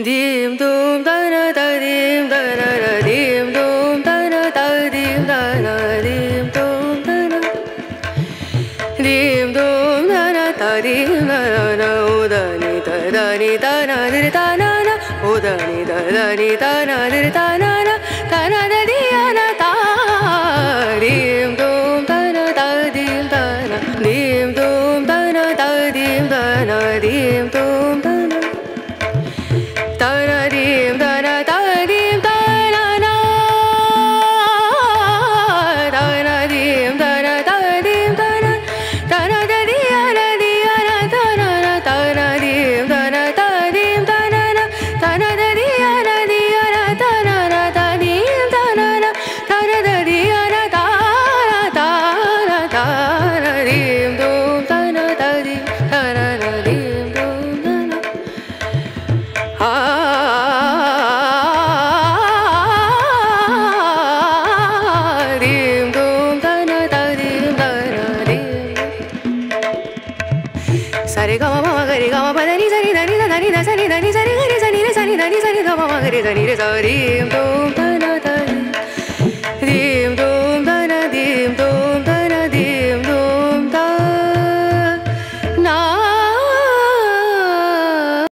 ीम दोम दनी दन दीम दोम दीम दानीम दोम दन दीम धोम दनी दना ओदनी ददानि दानादि ताना ओदनी ददानि दानानि ताना సరి గమ మమ గరి గమ పద ని సరి దని దని సరి దని సరి గరి సని రే సని దని సరి గమ మమ గరి దని రే సరి తో